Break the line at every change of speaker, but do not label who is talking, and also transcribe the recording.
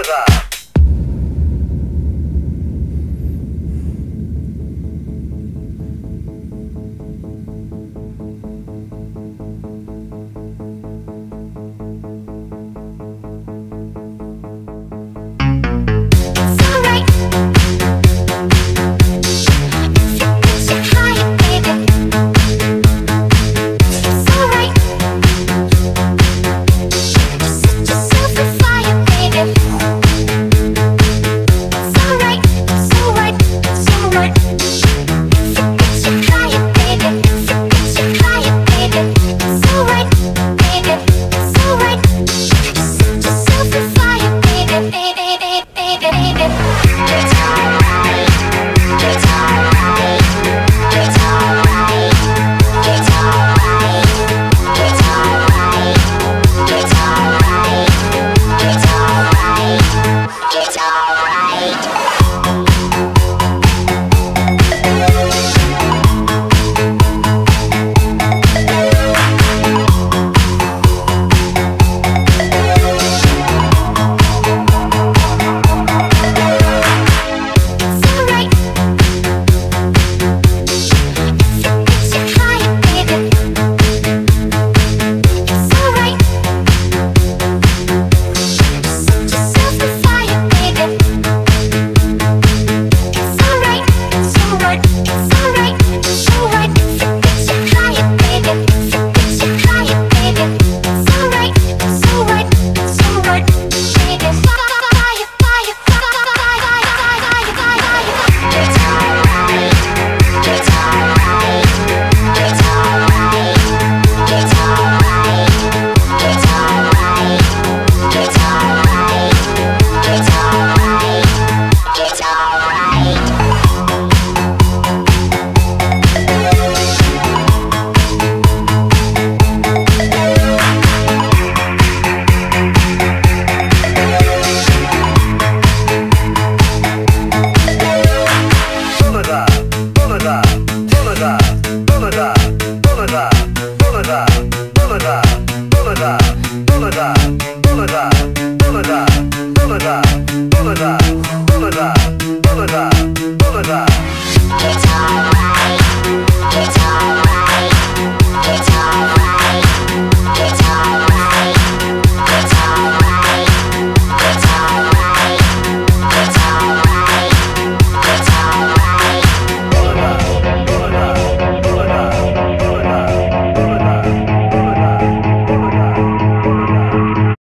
with us.
It's